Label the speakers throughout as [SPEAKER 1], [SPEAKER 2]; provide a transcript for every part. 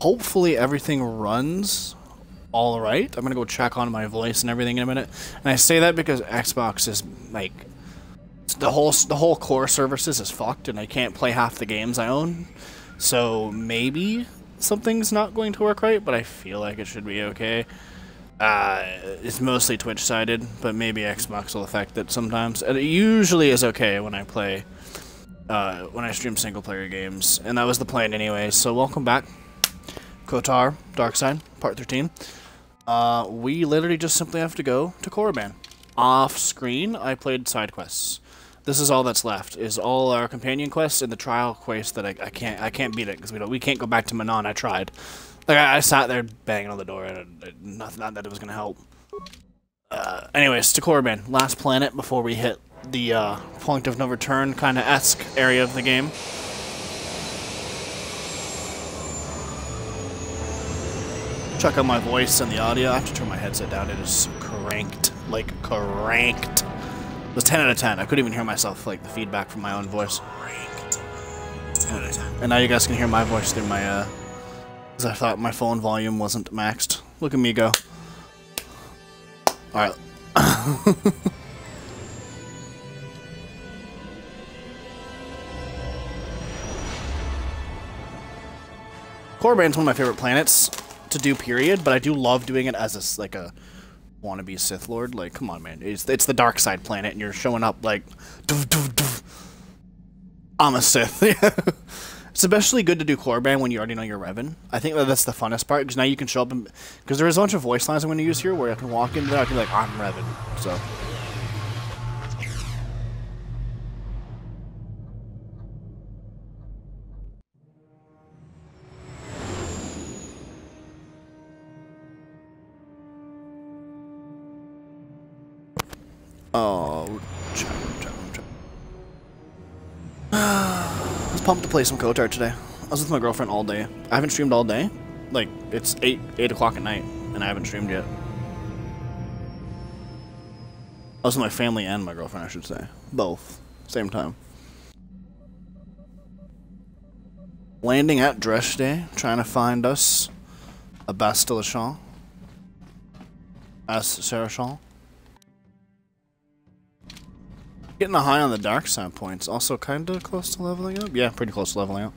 [SPEAKER 1] hopefully everything runs all right. I'm gonna go check on my voice and everything in a minute. And I say that because Xbox is like the whole the whole core services is fucked, and I can't play half the games I own. So maybe something's not going to work right, but I feel like it should be okay. Uh, it's mostly Twitch sided, but maybe Xbox will affect it sometimes. And it usually is okay when I play, uh, when I stream single player games, and that was the plan anyway. So welcome back, KOTOR Dark Side Part 13. Uh, we literally just simply have to go to Korriban. Off screen, I played side quests. This is all that's left. Is all our companion quests and the trial quest that I, I can't I can't beat it because we don't we can't go back to Manaan, I tried. Like I, I sat there banging on the door and it, not, not that it was gonna help. Uh, anyways, to Korriban, last planet before we hit the uh, point of no return kind of esque area of the game. Check out my voice and the audio. I have to turn my headset down. It is cranked, like cranked. It was 10 out of 10. I couldn't even hear myself, like the feedback from my own voice. Cranked. 10 out of 10. And now you guys can hear my voice through my, uh, because I thought my phone volume wasn't maxed. Look at me go. Alright. Korriban's one of my favorite planets to do, period, but I do love doing it as a, like a wannabe Sith Lord. Like, come on, man. It's, it's the dark side planet, and you're showing up like, doof, doof, doof. I'm a Sith. it's especially good to do Korriban when you already know you're Revan. I think that that's the funnest part, because now you can show up, because there's a bunch of voice lines I'm going to use here where I can walk into there, I can be like, I'm Revan. So... Oh, I was pumped to play some KOTOR today. I was with my girlfriend all day. I haven't streamed all day. Like, it's 8, 8 o'clock at night, and I haven't streamed yet. I was with my family and my girlfriend, I should say. Both. Same time. Landing at Dreshdae, trying to find us a Bastila Shan. As Sarah Shaw. Getting a high on the dark side points. Also kind of close to leveling up. Yeah, pretty close to leveling up.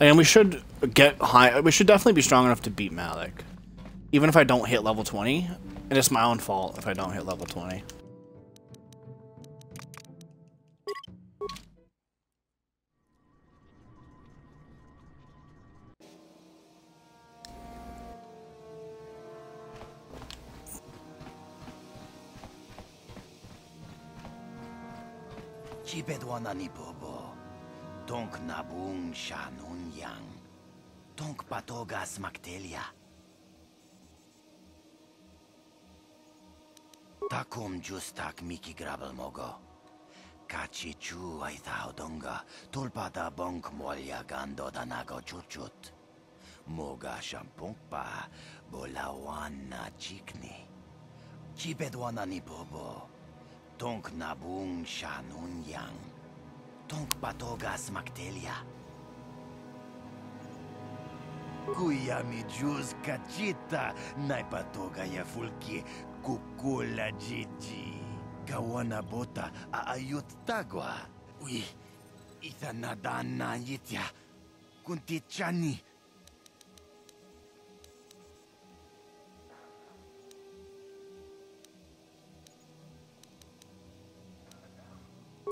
[SPEAKER 1] And we should get high. We should definitely be strong enough to beat Malak. Even if I don't hit level 20. And it's my own fault if I don't hit level 20.
[SPEAKER 2] ni bobo. Tonk nabung shanun yang. Tonk patogas maktelia. Takum justak miki grabel mogo. Kachi chu ay donga. Tulpada bonk molya gando danago chuchut. Moga shampungpa. Bolawan na chikni. Chibedwana ni bobo. Tonk nabung shanun yang. Tong patogas magtelia. Kuya mi juz kachita nai patoga ya fulki kukula jiji. Kawana bota
[SPEAKER 1] a ayut tagwa. Ui, itha yitia, yitya. Kunti chani.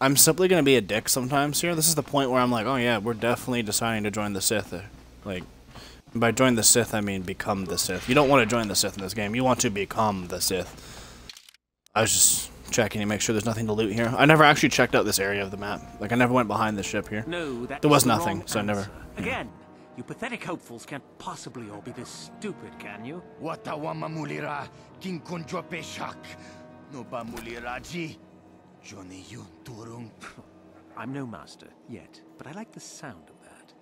[SPEAKER 1] I'm simply going to be a dick sometimes here. This is the point where I'm like, oh yeah, we're definitely deciding to join the Sith. Like, by join the Sith, I mean become the Sith. You don't want to join the Sith in this game. You want to become the Sith. I was just checking to make sure there's nothing to loot here. I never actually checked out this area of the map. Like, I never went behind the ship here.
[SPEAKER 3] No, that
[SPEAKER 1] there was
[SPEAKER 3] the
[SPEAKER 1] nothing, so I never...
[SPEAKER 3] answer. Again, You pathetic hopefuls can't possibly all be this stupid, can you?
[SPEAKER 2] Watawama mulira, king Johnny yun turung.
[SPEAKER 3] I'm no master, yet, but I like the sound of that.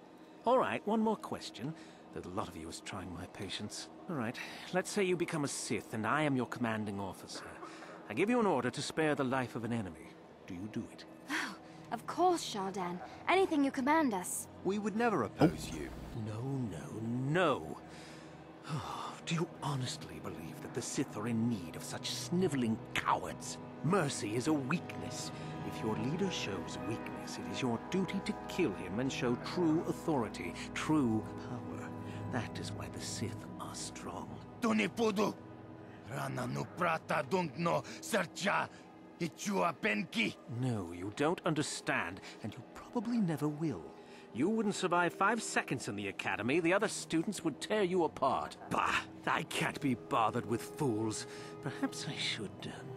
[SPEAKER 3] All right, one more question. Though a lot of you is trying my patience. All right, let's say you become a Sith, and I am your commanding officer. I give you an order to spare the life of an enemy. Do you do it?
[SPEAKER 4] Oh, of course, Shaardan. Anything you command us.
[SPEAKER 5] We would never oppose you.
[SPEAKER 3] No, no, no. Do you honestly believe that the Sith are in need of such sniveling cowards? Mercy is a weakness. If your leader shows weakness, it is your duty to kill him and show true authority, true power. That is why the Sith are strong.
[SPEAKER 2] Tony pudu. Rana no prata don't no sercha. Ichua penki.
[SPEAKER 3] No, you don't understand, and you probably never will. You wouldn't survive five seconds in the academy. The other students would tear you apart. Bah! I can't be bothered with fools. Perhaps I should. uh.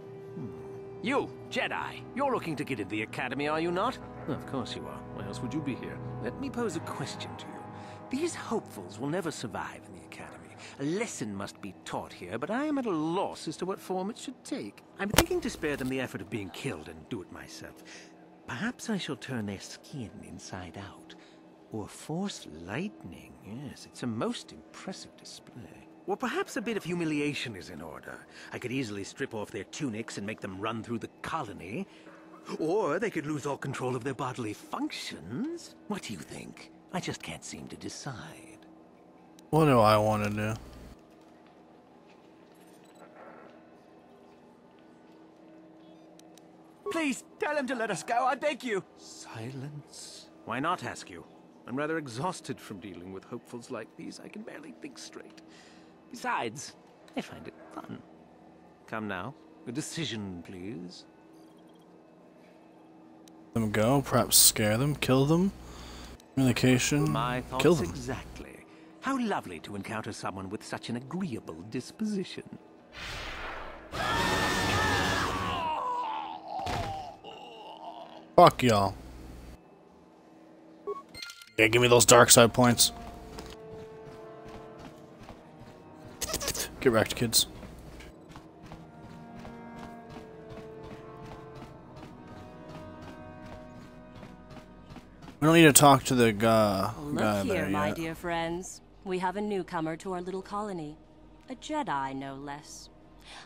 [SPEAKER 3] You, Jedi, you're looking to get into the academy, are you not? Of course you are. Why else would you be here? Let me pose a question to you. These hopefuls will never survive in the academy. A lesson must be taught here, but I am at a loss as to what form it should take. I'm thinking to spare them the effort of being killed and do it myself. Perhaps I shall turn their skin inside out. Or force lightning. Yes, it's a most impressive display. Or perhaps a bit of humiliation is in order. I could easily strip off their tunics and make them run through the colony. Or they could lose all control of their bodily functions. What do you think? I just can't seem to decide.
[SPEAKER 1] What do I want to do?
[SPEAKER 5] Please, tell him to let us go, I beg you.
[SPEAKER 3] Silence. Why not ask you? I'm rather exhausted from dealing with hopefuls like these. I can barely think straight. Besides, I find it fun. Come now, a decision, please.
[SPEAKER 1] Let them go, perhaps scare them, kill them. Communication.
[SPEAKER 3] My thoughts
[SPEAKER 1] kill them.
[SPEAKER 3] exactly. How lovely to encounter someone with such an agreeable disposition.
[SPEAKER 1] Fuck y'all. Yeah, give me those dark side points. Get wrecked, kids. We don't need to talk to the uh,
[SPEAKER 6] Look
[SPEAKER 1] guy
[SPEAKER 6] here,
[SPEAKER 1] there
[SPEAKER 6] my
[SPEAKER 1] yet.
[SPEAKER 6] dear friends. We have a newcomer to our little colony. A Jedi, no less.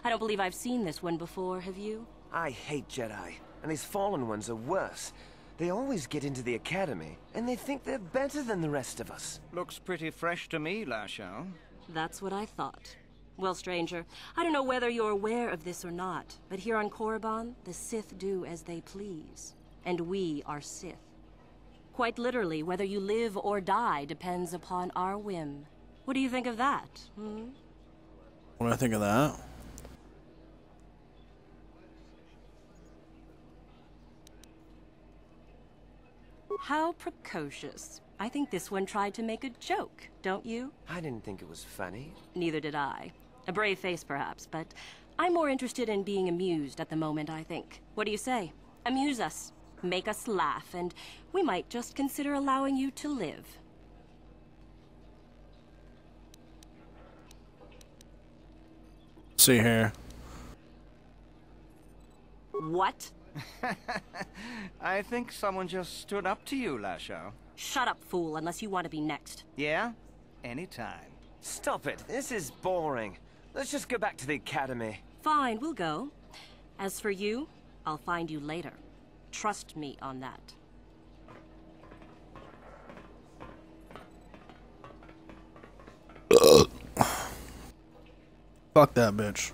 [SPEAKER 6] I don't believe I've seen this one before, have you?
[SPEAKER 7] I hate Jedi, and these fallen ones are worse. They always get into the academy, and they think they're better than the rest of us.
[SPEAKER 5] Looks pretty fresh to me, Lashowe.
[SPEAKER 6] That's what I thought. Well, stranger, I don't know whether you're aware of this or not, but here on Korriban, the Sith do as they please. And we are Sith. Quite literally, whether you live or die depends upon our whim. What do you think of that, hmm?
[SPEAKER 1] What do I think of that?
[SPEAKER 6] How precocious. I think this one tried to make a joke, don't you?
[SPEAKER 7] I didn't think it was funny.
[SPEAKER 6] Neither did I. A brave face, perhaps, but I'm more interested in being amused at the moment, I think. What do you say? Amuse us. Make us laugh, and we might just consider allowing you to live.
[SPEAKER 1] See here.
[SPEAKER 6] What?
[SPEAKER 5] I think someone just stood up to you, Lashowe.
[SPEAKER 6] Shut up, fool, unless you want to be next.
[SPEAKER 5] Yeah? Anytime.
[SPEAKER 7] Stop it. This is boring. Let's just go back to the academy.
[SPEAKER 6] Fine, we'll go. As for you, I'll find you later. Trust me on that.
[SPEAKER 1] Fuck that bitch.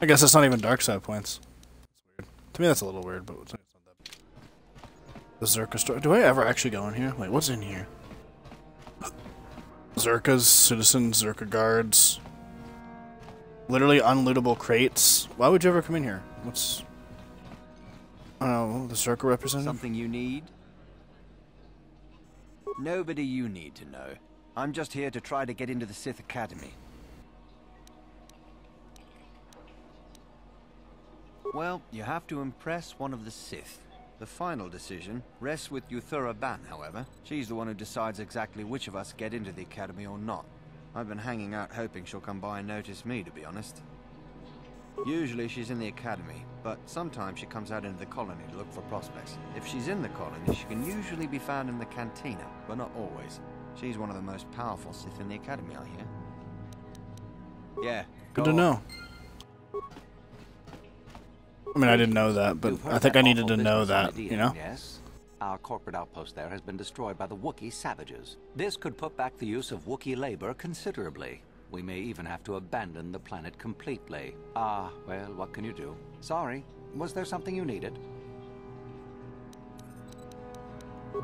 [SPEAKER 1] I guess that's not even dark side points. That's weird. To me, that's a little weird, but Czerka store. Do I ever actually go in here? Wait, what's in here? Czerkas, citizens, Czerka guards. Literally unlootable crates. Why would you ever come in here? What's. I don't know, the Czerka representative?
[SPEAKER 5] Something you need? Nobody you need to know. I'm just here to try to get into the Sith Academy. Well, you have to impress one of the Sith. The final decision rests with Yuthura Ban, however. She's the one who decides exactly which of us get into the Academy or not. I've been hanging out hoping she'll come by and notice me, to be honest. Usually she's in the Academy, but sometimes she comes out into the colony to look for prospects. If she's in the colony, she can usually be found in the cantina, but not always. She's one of the most powerful Sith in the Academy, I hear. Yeah.
[SPEAKER 1] Good to know. I mean, I didn't know that, but I think I needed to know that, you know?
[SPEAKER 8] Yes. Our corporate outpost there has been destroyed by the Wookiee savages. This could put back the use of Wookiee labor considerably. We may even have to abandon the planet completely. Ah, well, what can you do? Sorry. Was there something you needed?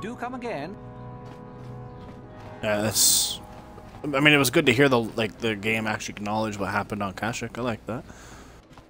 [SPEAKER 8] Do come again.
[SPEAKER 1] Yeah, that's. I mean, it was good to hear the like the game actually acknowledge what happened on Kashyyyk. I like that,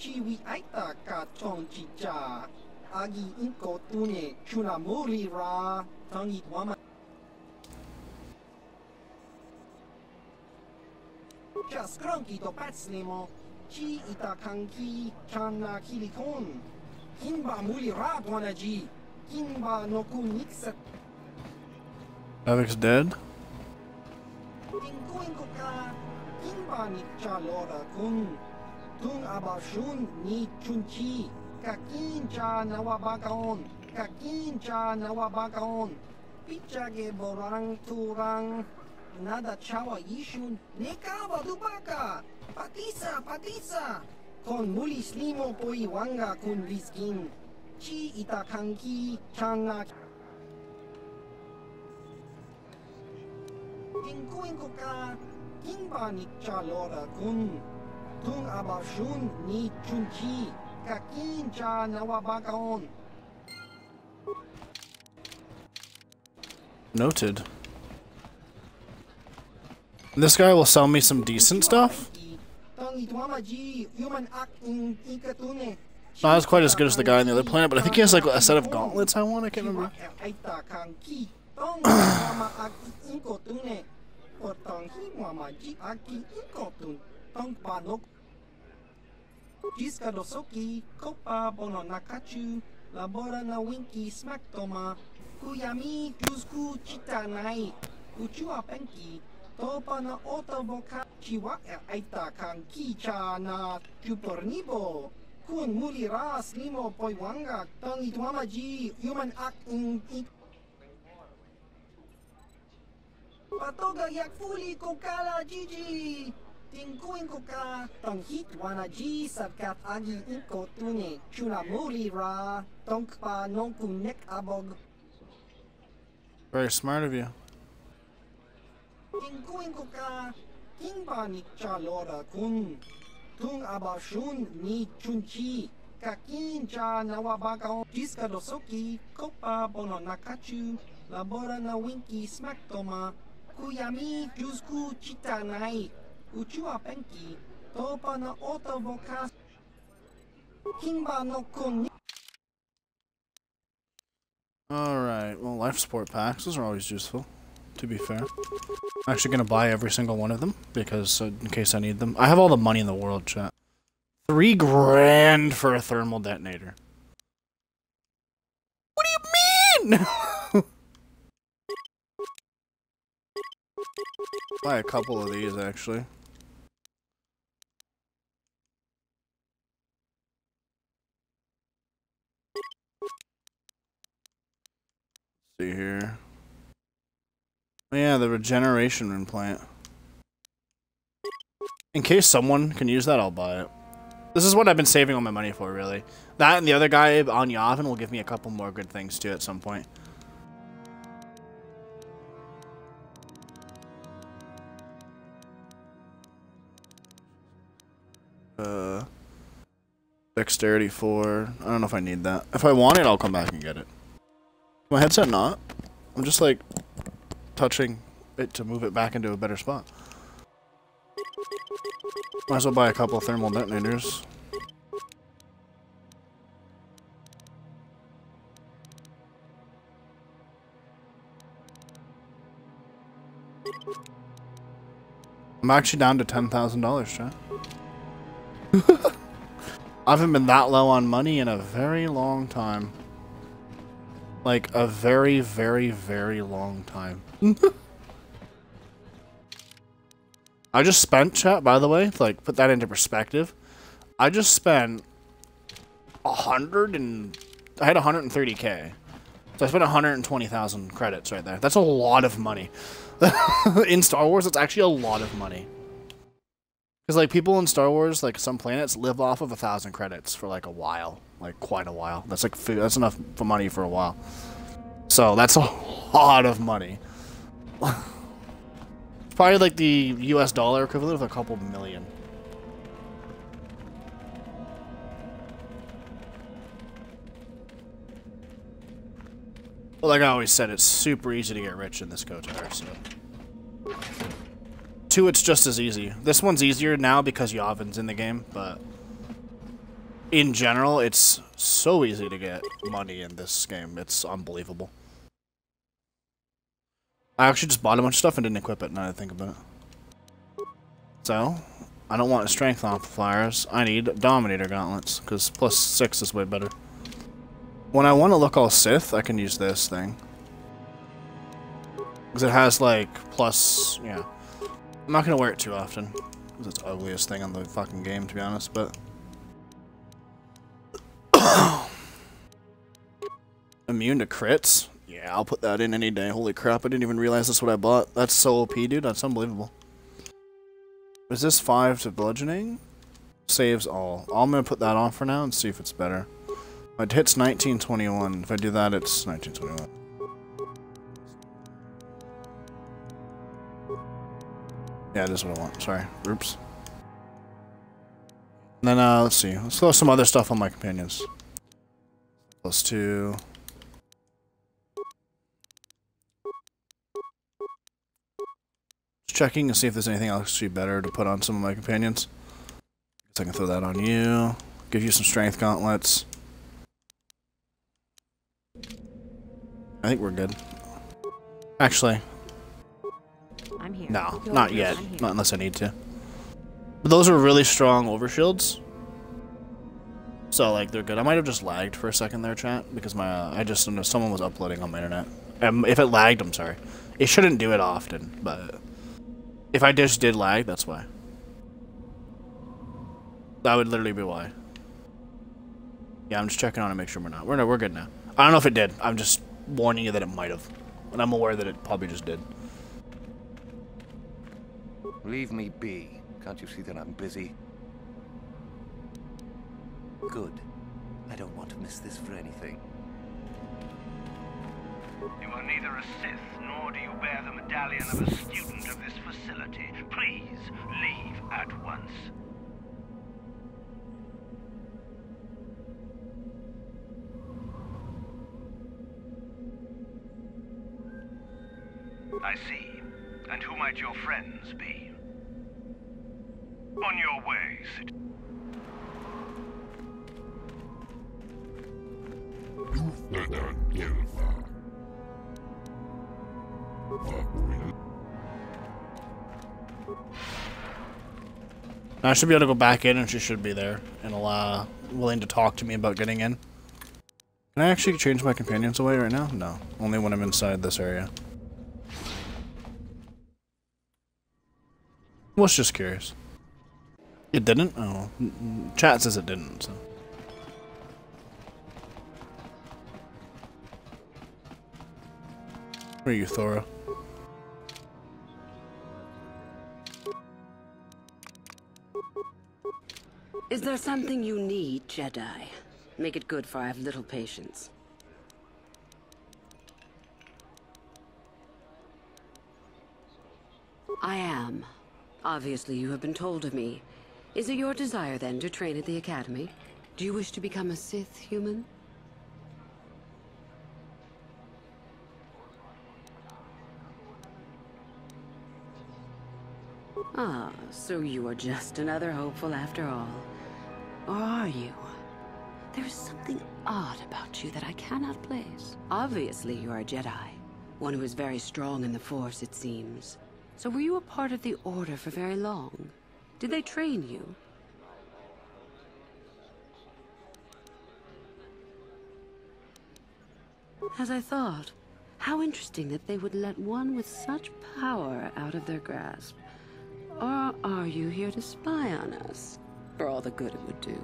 [SPEAKER 9] chi wi aita ka chong chicha, agi inkotune, chunamuri ra, tong itwama. Cia skronki to pecnimo, ci itakanki chana kilikon. Kinba muli radwana ji, kinba no kun nikset.
[SPEAKER 1] Avic's dead.
[SPEAKER 9] Tinkuinko ka, kinba ni chalora kun. Tung abashun ni chunchi, kakin cha nawabakaon, kakin cha nawabakaon. Pichage borang turang, nada chawa ishun, nekawa dubaka, patisa, patisa. Kon muli slimo po iwanga kun liskin, chi itakanki changa. Tinkuinko ka, kinba ni chalora kun. Ni kakin cha nawabakaon.
[SPEAKER 1] Noted. This guy will sell me some decent stuff. Not as quite as good as the guy on the other planet, but I think he has like a set of gauntlets I want. I can't remember.
[SPEAKER 9] Jiska dosoki, kopa bono nakachu, labora na winki smack toma, kuyami jusku chitanai, uchua penki, topa na otoboka, chiwa aita kan kicha na kupornibo, kun muli ras limo poiwanga, tong itwama ji, human ak in ik. Patoga yak fuli kokala jiji, Tingkuin ko ka, tong hitwana ji sabkat agi inko tune, chuna muli ra, tong pa nong kunek abog.
[SPEAKER 1] Very smart of you.
[SPEAKER 9] Tingkuin ko ka, kingba ni chalora kun, tung abashun ni chunchi, kakin cha nawabakaon, jiska dosoki, kopa bono nakachu, labora na winki smack toma, kuyami jusku chitanai, uchua penki, topa na ota vokas, kingba no kun
[SPEAKER 1] Alright, well, life support packs, those are always useful, to be fair. I'm actually gonna buy every single one of them, because uh, in case I need them. I have all the money in the world, chat. Three grand for a thermal detonator. What do you mean? buy a couple of these, actually. See here. Yeah, the regeneration implant. In case someone can use that, I'll buy it. This is what I've been saving all my money for, really. That and the other guy on Yavin will give me a couple more good things too at some point. Uh, dexterity 4. I don't know if I need that. If I want it, I'll come back and get it. My headset not. I'm just like touching it to move it back into a better spot. Might as well buy a couple thermal detonators. I'm actually down to $10,000, chat. I haven't been that low on money in a very long time. Like, a very, very, very long time. I just spent, chat, by the way, like, put that into perspective. I just spent a hundred and... I had 130k. So I spent 120,000 credits right there. That's a lot of money. in Star Wars, it's actually a lot of money. Because, like, people in Star Wars, like, some planets live off of a thousand credits for, like, a while. Like, quite a while. That's, like, that's enough for money for a while. So, that's a lot of money. probably, like, the US dollar equivalent of a couple million. Well, like I always said, it's super easy to get rich in this KOTOR, so... Two, it's just as easy. This one's easier now because Yavin's in the game, but... In general, it's so easy to get money in this game. It's unbelievable. I actually just bought a bunch of stuff and didn't equip it, now I think about it. So, I don't want strength amplifiers. I need Dominator gauntlets, because plus 6 is way better. When I want to look all Sith, I can use this thing. Because it has, like, plus, yeah. I'm not going to wear it too often. It's the ugliest thing on the fucking game, to be honest, but... Immune to crits? Yeah, I'll put that in any day. Holy crap, I didn't even realize that's what I bought. That's so OP, dude. That's unbelievable. Is this 5 to bludgeoning? Saves all. I'm going to put that on for now and see if it's better. It hits 1921. If I do that, it's 1921. Yeah, this is what I want. Sorry. Oops. And then, uh, let's see. Let's throw some other stuff on my companions. Plus two. Just checking to see if there's anything else to be better to put on some of my companions. Guess I can throw that on you. Give you some strength gauntlets. I think we're good. Actually.
[SPEAKER 6] I'm here.
[SPEAKER 1] No, not yet. Not unless I need to. But those are really strong overshields. So, like, they're good. I might have just lagged for a second there, chat, because my, uh, I just know someone was uploading on my internet. Um, if it lagged, I'm sorry. It shouldn't do it often, but if I just did lag, that's why. That would literally be why. Yeah, I'm just checking on to make sure we're not. We're no, we're good now. I don't know if it did. I'm just warning you that it might have. And I'm aware that it probably just did.
[SPEAKER 10] Leave me be. Can't you see that I'm busy? Good. I don't want to miss this for anything.
[SPEAKER 11] You are neither a Sith, nor do you bear the medallion of a student of this facility. Please, leave at once. I see. And who might your friends be? On your way.
[SPEAKER 1] I should be able to go back in and she should be there and allow willing to talk to me about getting in. Can I actually change my companions away right now? No. Only when I'm inside this area. Was just curious. It didn't? Oh. Chat says it didn't, so. Where are you, Thora?
[SPEAKER 12] Is there something you need, Jedi? Make it good, for I have little patience. I am. Obviously, you have been told of me. Is it your desire, then, to train at the Academy? Do you wish to become a Sith human? Ah, so you are just another hopeful after all. Or are you? There is something odd about you that I cannot place. Obviously, you are a Jedi. One who is very strong in the Force, it seems. So were you a part of the Order for very long? Did they train you? As I thought. How interesting that they would let one with such power out of their grasp. Or are you here to spy on us? For all the good it would do.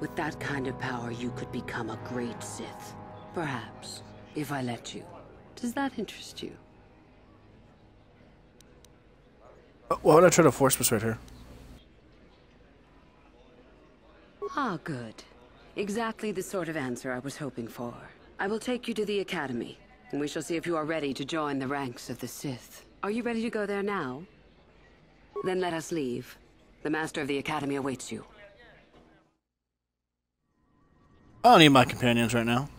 [SPEAKER 12] With that kind of power, you could become a great Sith. Perhaps, if I let you. Does that interest you?
[SPEAKER 1] Uh, Why would I try to force persuade her?
[SPEAKER 12] Ah, good. Exactly the sort of answer I was hoping for. I will take you to the Academy, and we shall see if you are ready to join the ranks of the Sith. Are you ready to go there now? Then let us leave. The Master of the Academy awaits you.
[SPEAKER 1] I don't need my companions right now.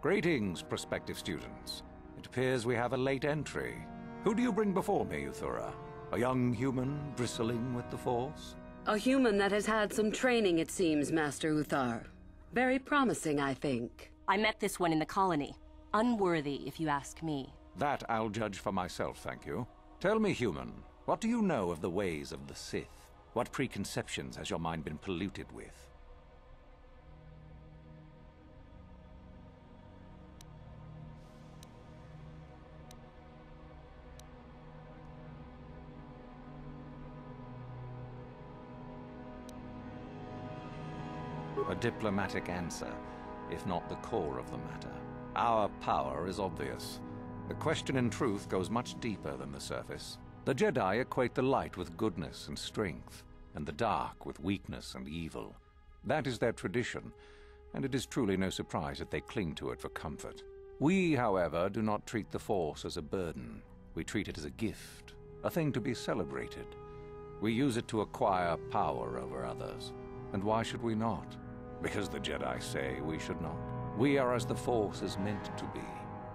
[SPEAKER 8] Greetings, prospective students. It appears we have a late entry. Who do you bring before me, Yuthura? A young human bristling with the Force?
[SPEAKER 12] A human that has had some training, it seems, Master Uthar. Very promising, I think.
[SPEAKER 6] I met this one in the colony. Unworthy, if you ask me.
[SPEAKER 8] That I'll judge for myself, thank you. Tell me, human, what do you know of the ways of the Sith? What preconceptions has your mind been polluted with? Diplomatic answer, if not the core of the matter. Our power is obvious. The question in truth goes much deeper than the surface. The Jedi equate the light with goodness and strength, and the dark with weakness and evil. That is their tradition, and it is truly no surprise that they cling to it for comfort. We, however, do not treat the Force as a burden. We treat it as a gift, a thing to be celebrated. We use it to acquire power over others. And why should we not? Because the Jedi say we should not. We are as the Force is meant to be.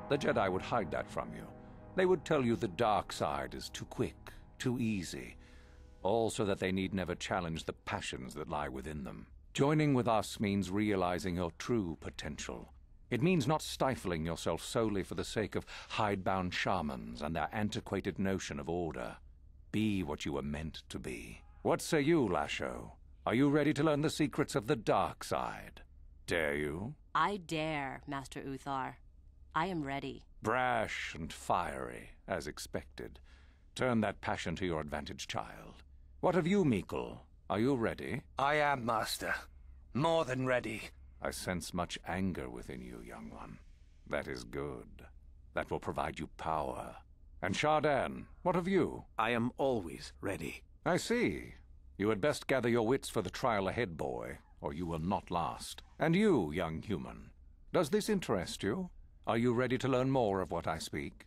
[SPEAKER 8] The Jedi would hide that from you. They would tell you the dark side is too quick, too easy, all so that they need never challenge the passions that lie within them. Joining with us means realizing your true potential. It means not stifling yourself solely for the sake of hidebound shamans and their antiquated notion of order. Be what you were meant to be. What say you, Lashowe? Are you ready to learn the secrets of the dark side? Dare you?
[SPEAKER 6] I dare, Master Uthar. I am ready.
[SPEAKER 8] Brash and fiery, as expected. Turn that passion to your advantage, child. What of you, Mekel? Are you ready?
[SPEAKER 2] I am, Master. More than ready.
[SPEAKER 8] I sense much anger within you, young one. That is good. That will provide you power. And Shaardan, what of you?
[SPEAKER 3] I am always ready.
[SPEAKER 8] I see. You had best gather your wits for the trial ahead, boy, or you will not last. And you, young human, does this interest you? Are you ready to learn more of what I speak?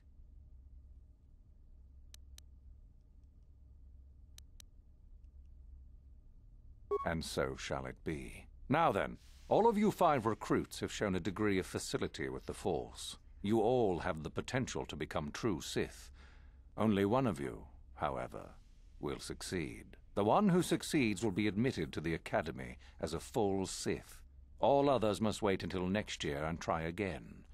[SPEAKER 8] And so shall it be. Now then, all of you five recruits have shown a degree of facility with the Force. You all have the potential to become true Sith. Only one of you, however, will succeed. The one who succeeds will be admitted to the Academy as a full Sith. All others must wait until next year and try again.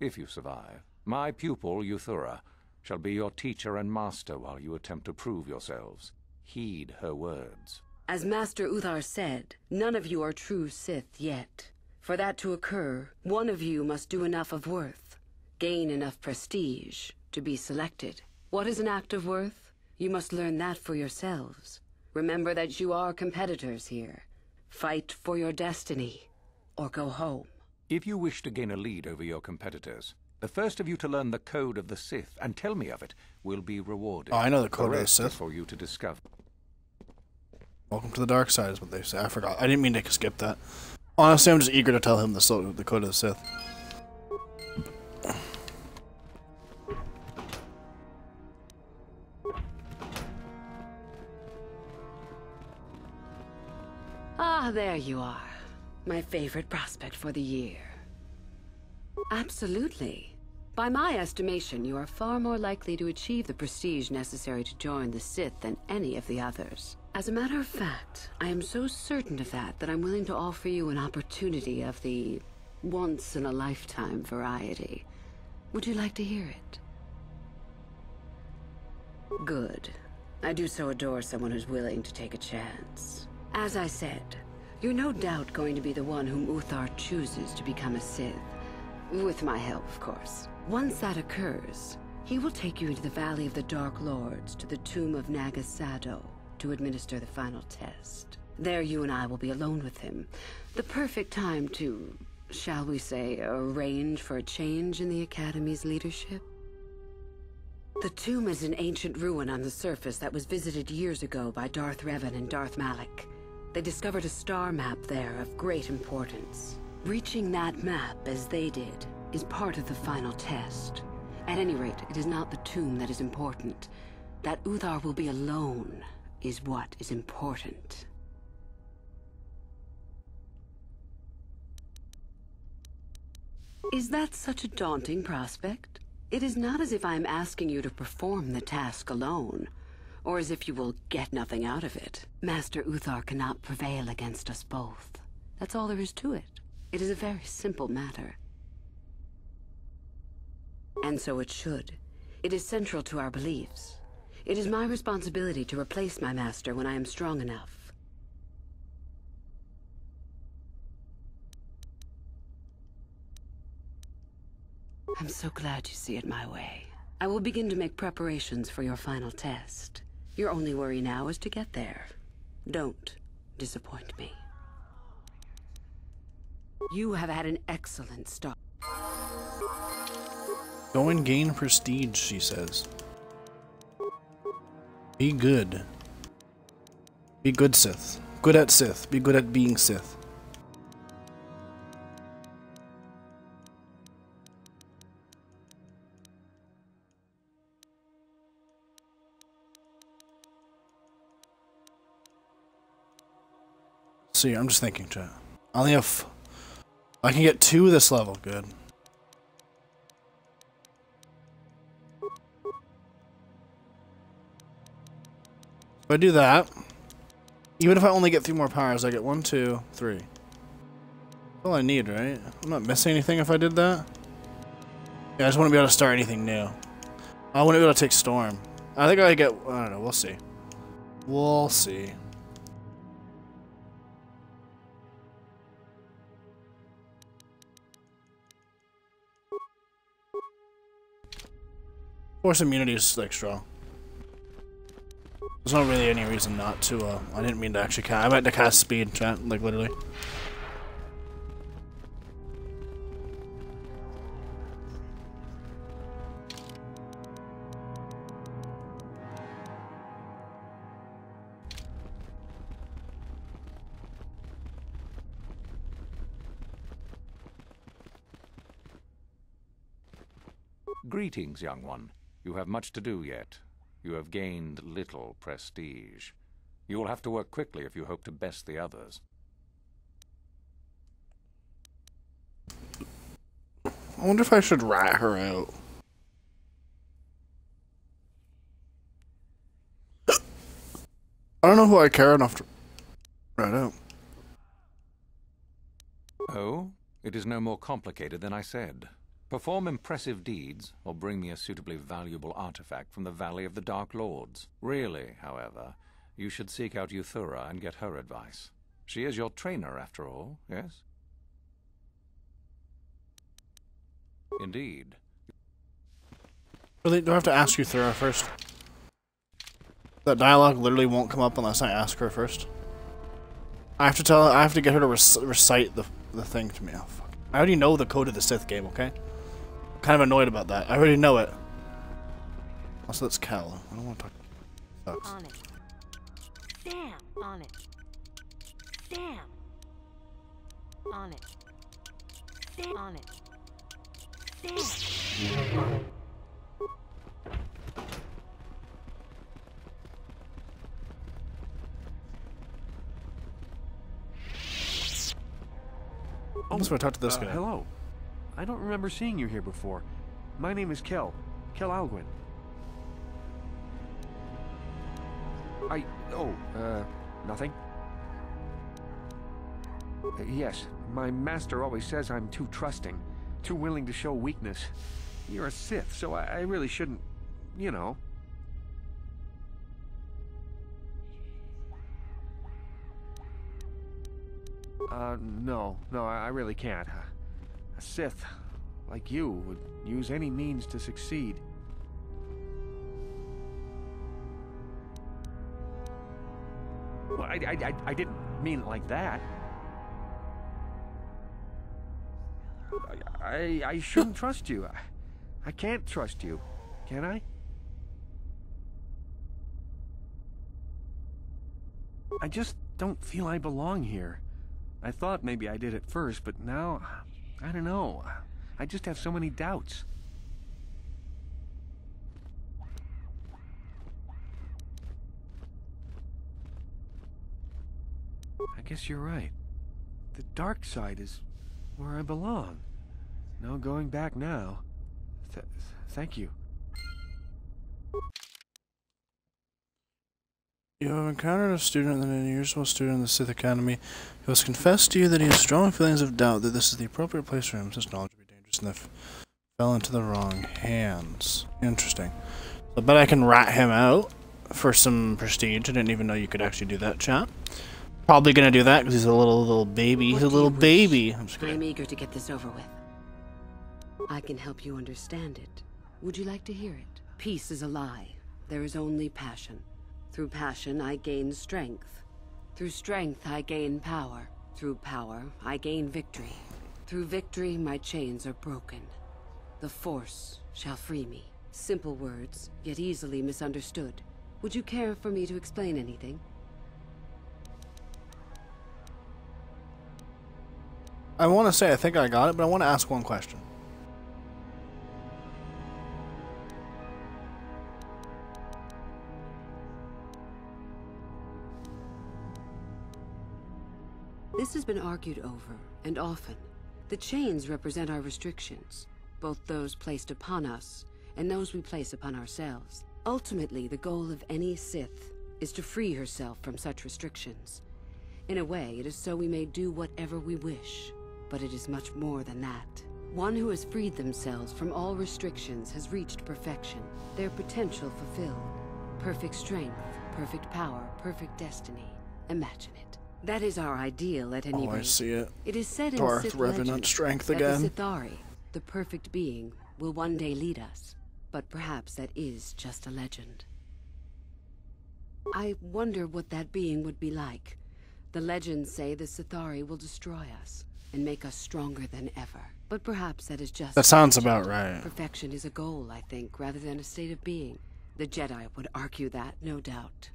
[SPEAKER 8] If you survive, my pupil, Yuthura, shall be your teacher and master while you attempt to prove yourselves. Heed her words.
[SPEAKER 12] As Master Uthar said, none of you are true Sith yet. For that to occur, one of you must do enough of worth, gain enough prestige, to be selected. What is an act of worth? You must learn that for yourselves. Remember that you are competitors here. Fight for your destiny, or go home.
[SPEAKER 8] If you wish to gain a lead over your competitors, the first of you to learn the code of the Sith and tell me of it will be rewarded.
[SPEAKER 1] Oh, I know the code of the Sith.
[SPEAKER 8] for you to discover.
[SPEAKER 1] Welcome to the dark side is what they say. I forgot. I didn't mean to skip that. Honestly, I'm just eager to tell him the, the code of the Sith.
[SPEAKER 12] Ah, there you are. My favorite prospect for the year. Absolutely. By my estimation, you are far more likely to achieve the prestige necessary to join the Sith than any of the others. As a matter of fact, I am so certain of that that I'm willing to offer you an opportunity of the once-in-a-lifetime variety. Would you like to hear it? Good. I do so adore someone who's willing to take a chance. As I said, you're no doubt going to be the one whom Uthar chooses to become a Sith. With my help, of course. Once that occurs, he will take you into the Valley of the Dark Lords to the tomb of Naga Sadow to administer the final test. There you and I will be alone with him. The perfect time to, shall we say, arrange for a change in the Academy's leadership? The tomb is an ancient ruin on the surface that was visited years ago by Darth Revan and Darth Malak. They discovered a star map there of great importance. Reaching that map, as they did, is part of the final test. At any rate, it is not the tomb that is important. That Uthar will be alone is what is important. Is that such a daunting prospect? It is not as if I am asking you to perform the task alone, or as if you will get nothing out of it. Master Uthar cannot prevail against us both. That's all there is to it. It is a very simple matter. And so it should. It is central to our beliefs. It is my responsibility to replace my master when I am strong enough. I'm so glad you see it my way. I will begin to make preparations for your final test. Your only worry now is to get there. Don't disappoint me. You have had an excellent start.
[SPEAKER 1] Go and gain prestige, she says. Be good. Be good, Sith. Good at Sith. Be good at being Sith. See, I'm just thinking, chat. I only have... I can get two this level. Good. If I do that, even if I only get three more powers, I get one, two, three. That's all I need, right? I'm not missing anything if I did that. Yeah, I just wouldn't be able to start anything new. I wouldn't be able to take Storm. I think I get... I don't know. We'll see. We'll see. Force immunity is like strong. There's not really any reason not to, uh, I didn't mean to actually cast, I meant to cast speed, chat, like literally.
[SPEAKER 8] Greetings, young one. You have much to do yet. You have gained little prestige. You will have to work quickly if you hope to best the others.
[SPEAKER 1] I wonder if I should rat her out. I don't know who I care enough to rat out.
[SPEAKER 8] Oh? It is no more complicated than I said. Perform impressive deeds, or bring me a suitably valuable artifact from the Valley of the Dark Lords. Really, however, you should seek out Yuthura and get her advice. She is your trainer, after all, yes? Indeed.
[SPEAKER 1] Really, do I have to ask Yuthura first? That dialogue literally won't come up unless I ask her first. I have to tell I have to get her to rec recite the, the thing to me. Oh. I already know the code of the Sith game, okay? Kind of annoyed about that. I already know it. Also, that's Cal. I don't want to talk. Sucks.
[SPEAKER 13] On it. Damn. On it. Damn. On it. Damn. On it. Damn.
[SPEAKER 1] I just want to talk to this
[SPEAKER 14] uh,
[SPEAKER 1] guy.
[SPEAKER 14] Hello. I don't remember seeing you here before. my name is Kel. Kel Algwinn. I... oh, uh, nothing. Uh, yes, my master always says I'm too trusting, too willing to show weakness. You're a Sith, so I, I really shouldn't, you know. Uh, no, no, I I really can't. A Sith, like you, would use any means to succeed. Well, I, I, I, didn't mean it like that. I, I, I shouldn't trust you. I, I can't trust you, can I? I just don't feel I belong here. I thought maybe I did at first, but now, I don't know. I just have so many doubts. I guess you're right. The dark side is where I belong. No going back now. Th thank you.
[SPEAKER 1] You have encountered a student and an unusual student in the Sith Academy who has confessed to you that he has strong feelings of doubt that this is the appropriate place for him since knowledge would be dangerous and that fell into the wrong hands. Interesting. I bet I can rat him out for some prestige. I didn't even know you could actually do that, chat. Probably gonna do that because he's a little little baby. He's a little baby. I'm just.
[SPEAKER 12] I'm eager to get this over with. I can help you understand it. Would you like to hear it? Peace is a lie. There is only passion. Through passion, I gain strength. Through strength, I gain power. Through power, I gain victory. Through victory, my chains are broken. The Force shall free me. Simple words, yet easily misunderstood. Would you care for me to explain anything?
[SPEAKER 1] I want to say I think I got it, but I want to ask one question.
[SPEAKER 12] This has been argued over, and often. The chains represent our restrictions, both those placed upon us and those we place upon ourselves. Ultimately, the goal of any Sith is to free herself from such restrictions. In a way, it is so we may do whatever we wish, but it is much more than that. One who has freed themselves from all restrictions has reached perfection, their potential fulfilled. Perfect strength, perfect power, perfect destiny. Imagine it. That is our ideal at any
[SPEAKER 1] Oh,
[SPEAKER 12] rate.
[SPEAKER 1] I see it.
[SPEAKER 12] It is said in
[SPEAKER 1] Darth
[SPEAKER 12] Sith
[SPEAKER 1] Revenant
[SPEAKER 12] legend
[SPEAKER 1] strength
[SPEAKER 12] that
[SPEAKER 1] again.
[SPEAKER 12] the Sithari, the perfect being, will one day lead us. But perhaps that is just a legend. I wonder what that being would be like. The legends say the Sithari will destroy us and make us stronger than ever. But perhaps that is just
[SPEAKER 1] That sounds about right.
[SPEAKER 12] Perfection is a goal, I think, rather than a state of being. The Jedi would argue that, no doubt.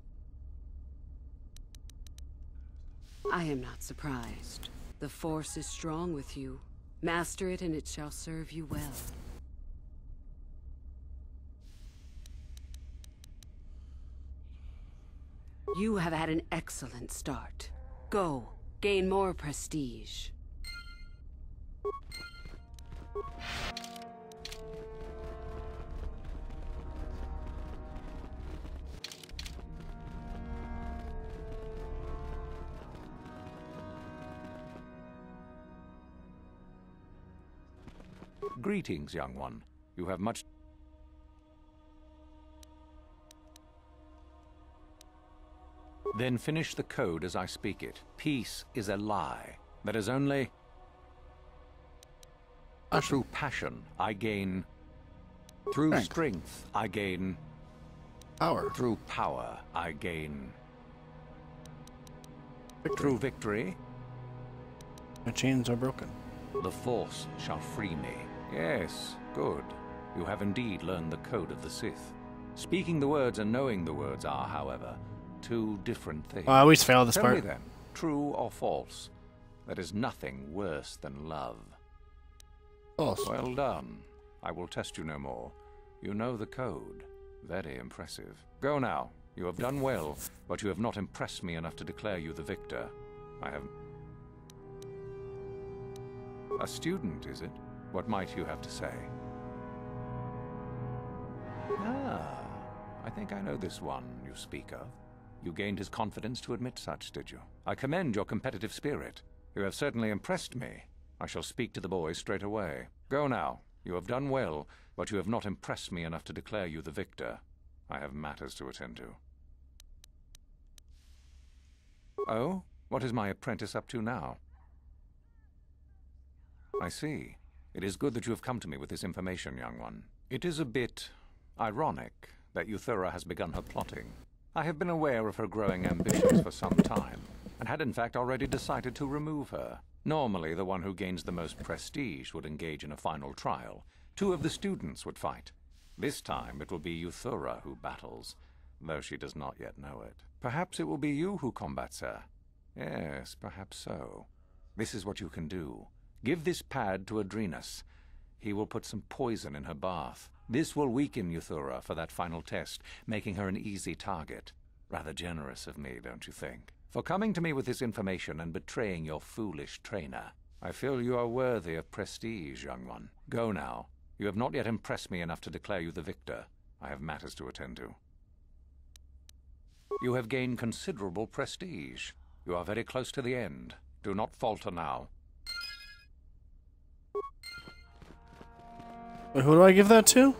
[SPEAKER 12] I am not surprised. The Force is strong with you. Master it and it shall serve you well. You have had an excellent start. Go, gain more prestige.
[SPEAKER 8] Greetings, young one. You have much... Then finish the code as I speak it. Peace is a lie. That is only... Through passion, I gain... Through
[SPEAKER 1] Strength.
[SPEAKER 8] strength, I gain...
[SPEAKER 1] Power.
[SPEAKER 8] Through power, I gain... Through victory,
[SPEAKER 1] My chains are broken.
[SPEAKER 8] the Force shall free me. Yes, good. You have indeed learned the code of the Sith. Speaking the words and knowing the words are, however, two different things.
[SPEAKER 1] I always fail this
[SPEAKER 8] Tell
[SPEAKER 1] part.
[SPEAKER 8] me then, true or false? That is nothing worse than love.
[SPEAKER 1] False.
[SPEAKER 8] Well done. I will test you no more. You know the code. Very impressive. Go now. You have done well, but you have not impressed me enough to declare you the victor. I have... A student, is it? What might you have to say? Ah, I think I know this one you speak of. You gained his confidence to admit such, did you? I commend your competitive spirit. You have certainly impressed me. I shall speak to the boys straight away. Go now. You have done well, but you have not impressed me enough to declare you the victor. I have matters to attend to. Oh? What is my apprentice up to now? I see. It is good that you have come to me with this information, young one. It is a bit ironic that Yuthura has begun her plotting. I have been aware of her growing ambitions for some time, and had in fact already decided to remove her. Normally, the one who gains the most prestige would engage in a final trial. Two of the students would fight. This time it will be Yuthura who battles, though she does not yet know it. Perhaps it will be you who combats her. Yes, perhaps so. This is what you can do. Give this pad to Adrenas. He will put some poison in her bath. This will weaken Yuthura for that final test, making her an easy target. Rather generous of me, don't you think? For coming to me with this information and betraying your foolish trainer. I feel you are worthy of prestige, young one. Go now. You have not yet impressed me enough to declare you the victor. I have matters to attend to. You have gained considerable prestige. You are very close to the end. Do not falter now.
[SPEAKER 1] Wait, who do I give that to?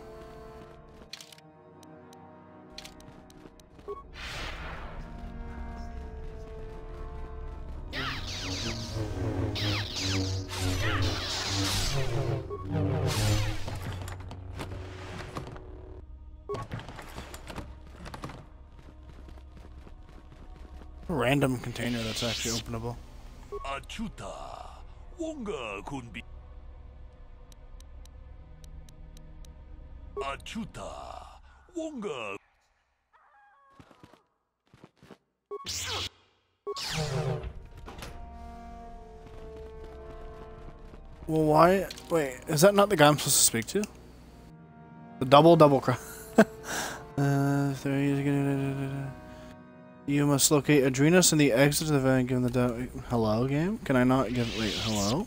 [SPEAKER 1] Random container that's actually openable.
[SPEAKER 11] Achuta, Wonga kunbi. Achuta, Wonga.
[SPEAKER 1] Well, why? Wait, is that not the guy I'm supposed to speak to? The double double cry. uh, you must locate Adrenas in the exit of the van given the do- Hello, game? Can I not give- wait, hello?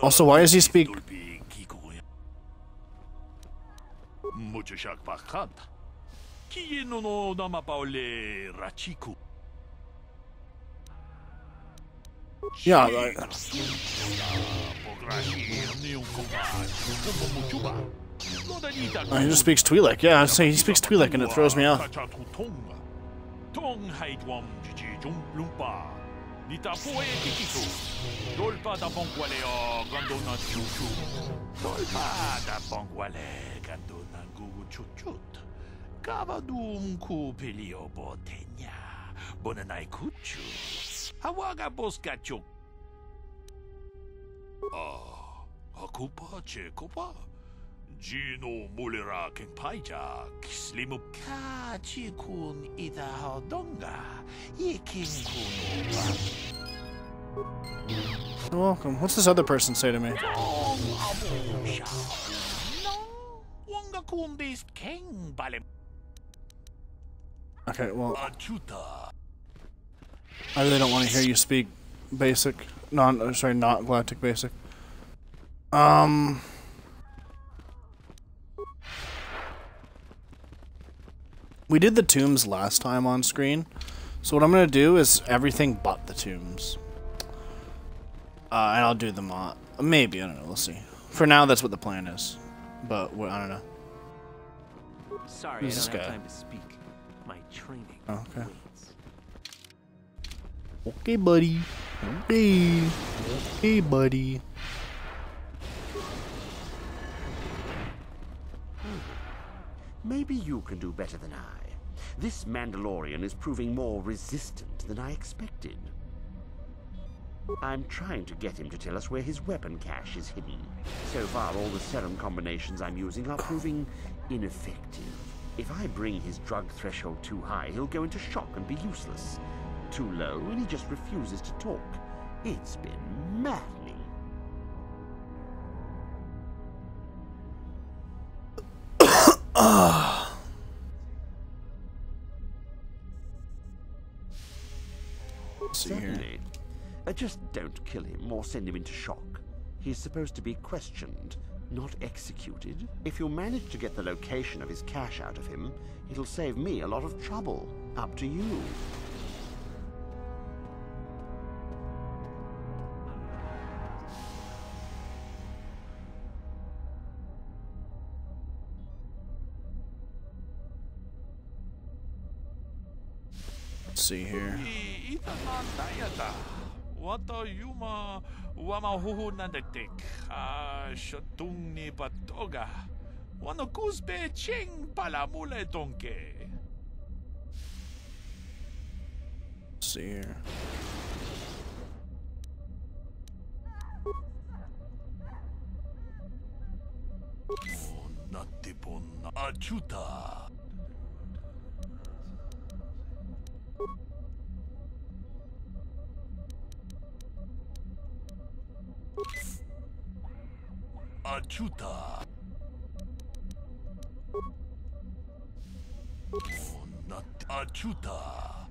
[SPEAKER 1] Also, why does he speak-
[SPEAKER 11] Muchashak pakanta. Kiye no no nama paole rachiku.
[SPEAKER 1] Yeah, like, Oh, he just speaks Twi'lek. Yeah, I saying he speaks Twi'lek and it throws me off.
[SPEAKER 11] Tong haidwam jiji lumpa. Nita poe tikitu. Dolpa da bongwaleo gando na chuchu. Dolpa da bongwale gando na gugu chuchut. Kavadum ku pelio botenya. Bonanai kuchu. Hawaga boskachu. Ah, akupa che kopa. Gino mulera kenpaija kislimu kachi kun ida hodonga ikin
[SPEAKER 1] You're welcome. What's this other person say to me?
[SPEAKER 11] King
[SPEAKER 1] Okay, well. I really don't want to hear you speak basic. Non, uh, sorry, not galactic basic. Um. We did the tombs last time on screen. So what I'm going to do is everything but the tombs. Uh, and I'll do them all. Maybe, I don't know, we'll see. For now, that's what the plan is. But, I don't know.
[SPEAKER 3] Sorry,
[SPEAKER 1] Who's
[SPEAKER 3] I
[SPEAKER 1] this
[SPEAKER 3] don't have
[SPEAKER 1] guy?
[SPEAKER 3] time to speak. My training.
[SPEAKER 1] Oh, okay. Okay, buddy. Okay. Okay, buddy.
[SPEAKER 15] Maybe you can do better than I. This Mandalorian is proving more resistant than I expected. I'm trying to get him to tell us where his weapon cache is hidden. So far, all the serum combinations I'm using are proving ineffective. If I bring his drug threshold too high, he'll go into shock and be useless. Too low, and he just refuses to talk. It's been maddening. Certainly. Uh, just don't kill him or send him into shock. He's supposed to be questioned, not executed. If you manage to get the location of his cache out of him, it'll save me a lot of trouble. Up to you.
[SPEAKER 1] Let's see here.
[SPEAKER 11] Wato yuma wama huhu nandektik. Ah, shotung ni batoga. Wano kuzbe ching palamule.
[SPEAKER 1] Let's see here.
[SPEAKER 11] Natipon achuta. Achuta. Oh, Nat achuta.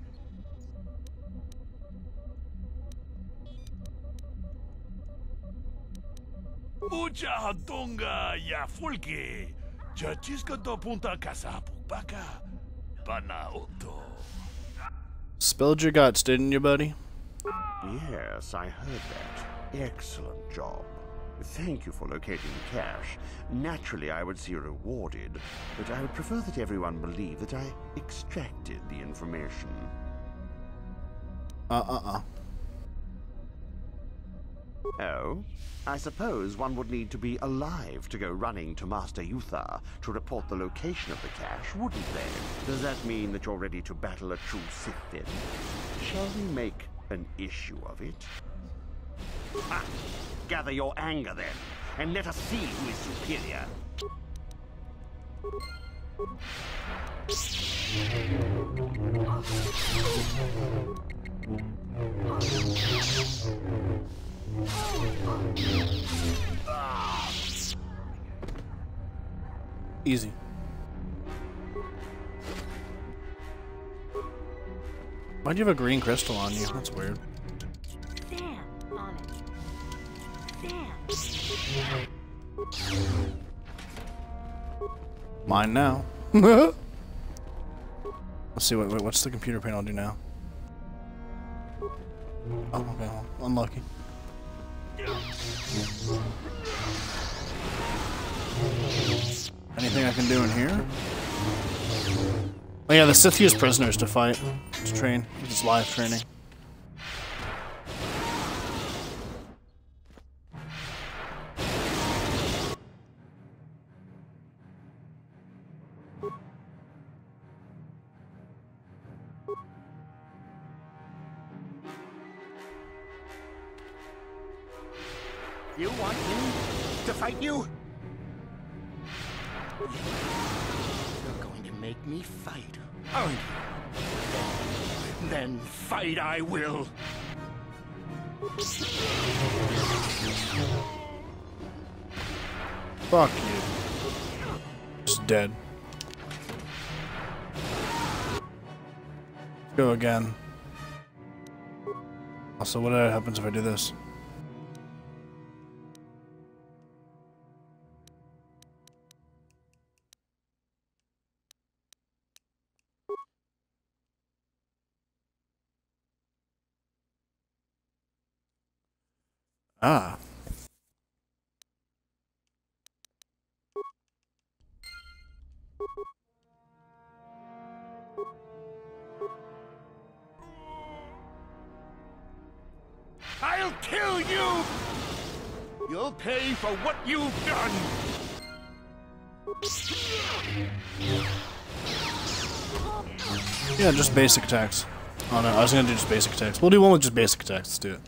[SPEAKER 11] Mucha hatonga ya fulke. Chachisca do punta kasapu baka. Panaoto.
[SPEAKER 1] Spilled your guts, didn't you, buddy?
[SPEAKER 15] Yes, I heard that. Excellent job. Thank you for locating the cache. Naturally, I would see you rewarded, but I would prefer that everyone believe that I extracted the information.
[SPEAKER 1] Uh-uh-uh.
[SPEAKER 15] Oh? I suppose one would need to be alive to go running to Master Uthar to report the location of the cache, wouldn't they? Does that mean that you're ready to battle a true Sith then? Shall we make an issue of it? Ha! Gather your anger then, and let us see who is superior.
[SPEAKER 1] Easy. Why'd you have a green crystal on you? That's weird. Mine now. Let's see what wait, what's the computer panel do now. Oh, okay, well, unlucky. Anything I can do in here? Oh yeah, the Sith use prisoners to fight, to train. It's live training. Again. Also, what happens if I do this? Ah.
[SPEAKER 2] I'll kill you! You'll pay for what you've done!
[SPEAKER 1] Yeah, just basic attacks. Oh no, I was gonna do just basic attacks. We'll do one with just basic attacks. Let's do it.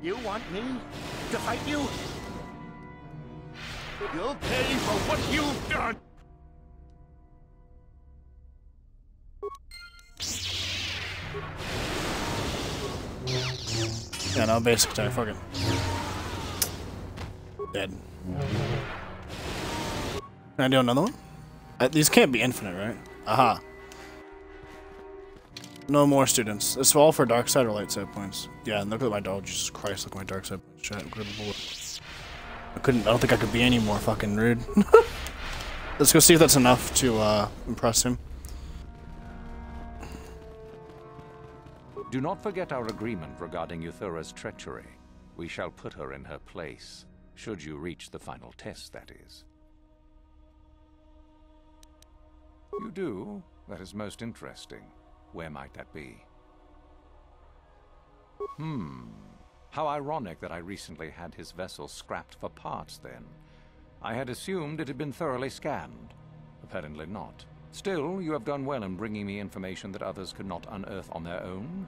[SPEAKER 2] You want me to fight you? You'll pay for what you've done!
[SPEAKER 1] Yeah, no, basic attack. Fuck it. Dead. Can I do another one? Uh, these can't be infinite, right? Aha. No more students. It's all for dark side or light side points. Yeah, and look at my dog. Jesus Christ, look at my dark side points. Chat, grab a bullet. I couldn't. I don't think I could be any more fucking rude. Let's go see if that's enough to uh, impress him.
[SPEAKER 8] Do not forget our agreement regarding Yuthura's treachery. We shall put her in her place, should you reach the final test, that is. You do? That is most interesting. Where might that be? Hmm. How ironic that I recently had his vessel scrapped for parts, then. I had assumed it had been thoroughly scanned. Apparently not. Still, you have done well in bringing me information that others could not unearth on their own.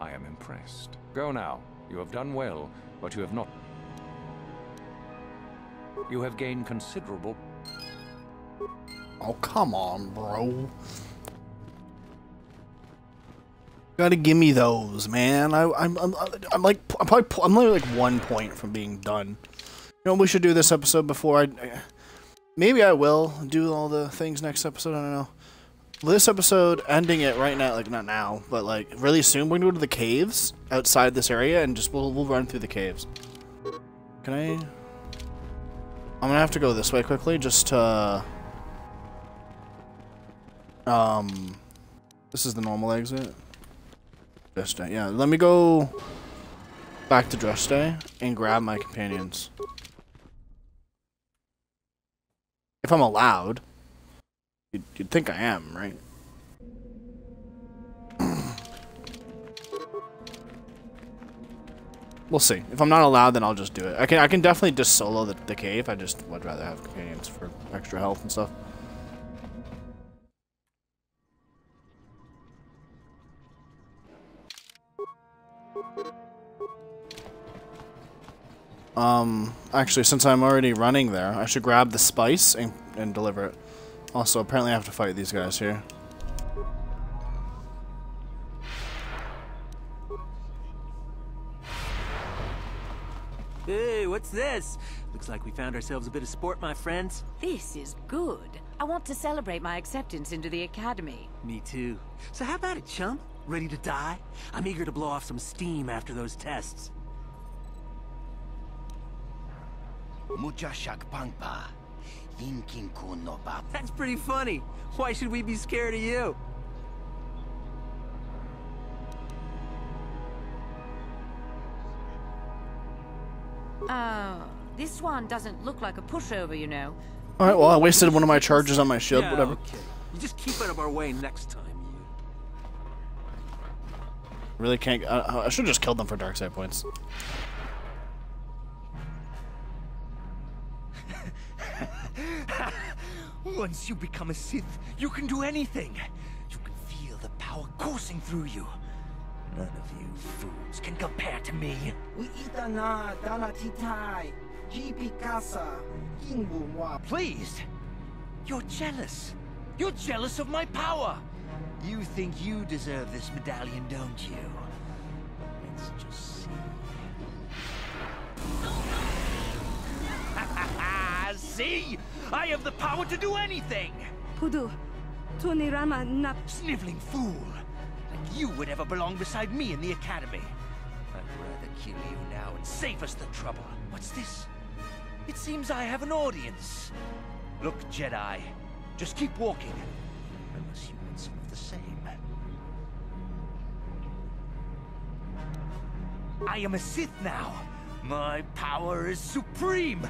[SPEAKER 8] I am impressed. Go now. You have done well, but you have not... You have gained considerable...
[SPEAKER 1] Oh, come on, bro. Gotta give me those, man. I, I'm, I'm, I'm like, I'm probably, I'm only like one point from being done. You know, we should do this episode before I. Maybe I will do all the things next episode. I don't know. This episode, ending it right now, like not now, but like really soon. We're gonna go to the caves outside this area and just we'll we'll run through the caves. Can I? I'm gonna have to go this way quickly, just to. Um, this is the normal exit. Dreshdae, yeah. Let me go back to Dreshdae and grab my companions. If I'm allowed. You'd, you'd think I am, right? we'll see. If I'm not allowed, then I'll just do it. I can I can definitely just solo the, the cave. I just would rather have companions for extra health and stuff. Um, actually, since I'm already running there, I should grab the spice and, and deliver it. Also, apparently I have to fight these guys here.
[SPEAKER 3] Hey, what's this? Looks like we found ourselves a bit of sport, my friends.
[SPEAKER 13] This is good. I want to celebrate my acceptance into the Academy.
[SPEAKER 3] Me too. So how about it, chump? Ready to die? I'm eager to blow off some steam after those tests.
[SPEAKER 2] Muchashak pangpa. Inkin no.
[SPEAKER 3] That's pretty funny. Why should we be scared of you?
[SPEAKER 13] Uh, this one doesn't look like a pushover, you know.
[SPEAKER 1] Alright, well, I wasted one of my charges on my shield,
[SPEAKER 3] yeah,
[SPEAKER 1] whatever.
[SPEAKER 3] Okay. You just keep out of our way next time, you.
[SPEAKER 1] Really can't. I, I should just kill them for dark side points.
[SPEAKER 2] Once you become a Sith, you can do anything. You can feel the power coursing through you. None of you fools can compare to me. Please! You're jealous. You're jealous of my power. You think you deserve this medallion, don't you? Let's just see. See? I have the power to do anything!
[SPEAKER 16] Pudu, Tunirama Nap...
[SPEAKER 2] Sniveling fool! Like you would ever belong beside me in the Academy. I'd rather kill you now and save us the trouble. What's this? It seems I have an audience. Look, Jedi, just keep walking. Unless you want some of the same. I am a Sith now. My power is supreme.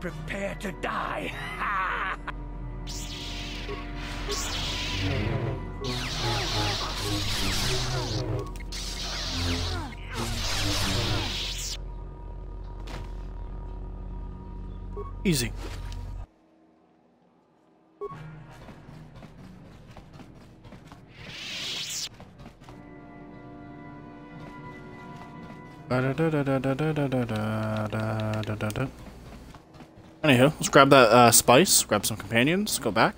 [SPEAKER 2] Prepare to die.
[SPEAKER 1] Easy. Anywho, let's grab that uh, spice, grab some companions, go back.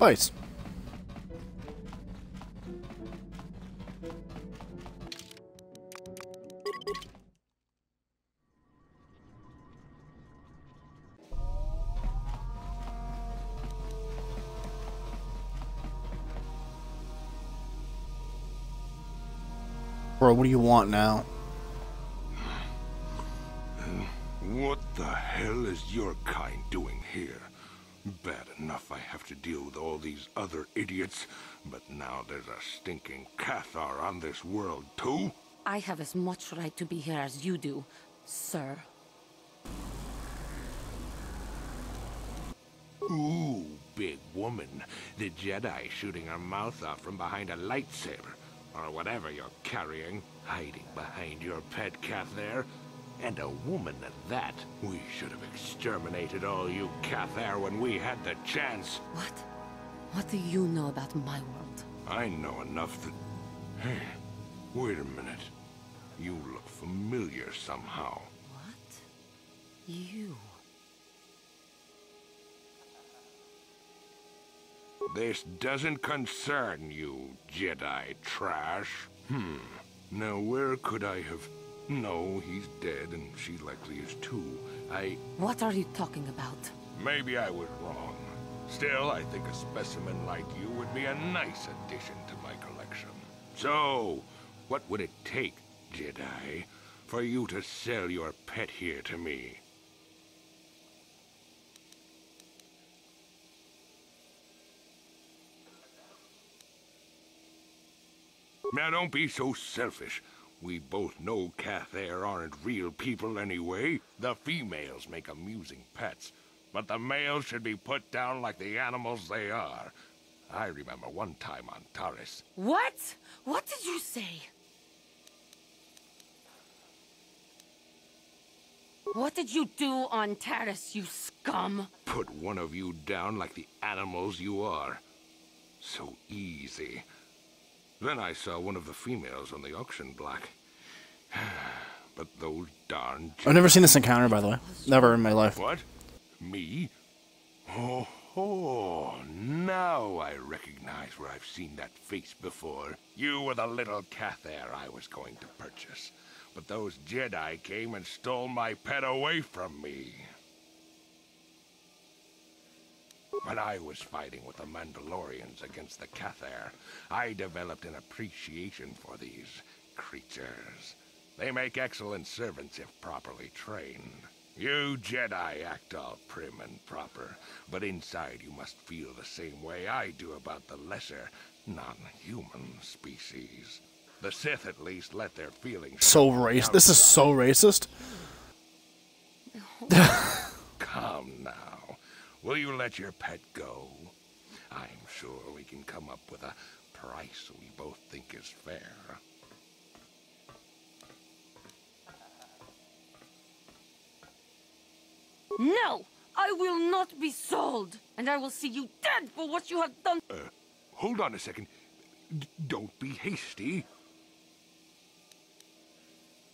[SPEAKER 1] Spice. Bro, what do you want now?
[SPEAKER 17] What the hell is your kind doing here? Bad enough I have to deal with all these other idiots, but now there's a stinking Cathar on this world too?
[SPEAKER 18] I have as much right to be here as you do, sir.
[SPEAKER 17] Ooh, big woman. The Jedi shooting her mouth off from behind a lightsaber. Or whatever you're carrying, hiding behind your pet cat there. And a woman at that. We should have exterminated all you Cathar when we had the chance.
[SPEAKER 18] What? What do you know about my world?
[SPEAKER 17] I know enough that... Hey, wait a minute. You look familiar somehow. What?
[SPEAKER 18] You.
[SPEAKER 17] This doesn't concern you, Jedi trash. Hmm. Now where could I have... No, he's dead, and she likely is too. I...
[SPEAKER 18] What are you talking about?
[SPEAKER 17] Maybe I was wrong. Still, I think a specimen like you would be a nice addition to my collection. So, what would it take, Jedi, for you to sell your pet here to me? Now don't be so selfish. We both know Cathar aren't real people anyway. The females make amusing pets, but the males should be put down like the animals they are. I remember one time on Taris.
[SPEAKER 18] What? What did you say? What did you do on Taris, you scum?
[SPEAKER 17] Put one of you down like the animals you are. So easy. Then I saw one of the females on the auction block. but those darn...
[SPEAKER 1] I've never seen this encounter, by the way. Never in my life.
[SPEAKER 17] What? Me? Oh, oh, now I recognize where I've seen that face before. You were the little Cathar I was going to purchase. But those Jedi came and stole my pet away from me. When I was fighting with the Mandalorians against the Cathar, I developed an appreciation for these creatures. They make excellent servants if properly trained. You Jedi act all prim and proper, but inside you must feel the same way I do about the lesser, non-human species. The Sith at least let their feelings...
[SPEAKER 1] So racist. This is so racist.
[SPEAKER 17] Come now. Will you let your pet go? I'm sure we can come up with a price we both think is fair.
[SPEAKER 18] No! I will not be sold! And I will see you dead for what you have done!
[SPEAKER 17] Uh, hold on a second. D don't be hasty.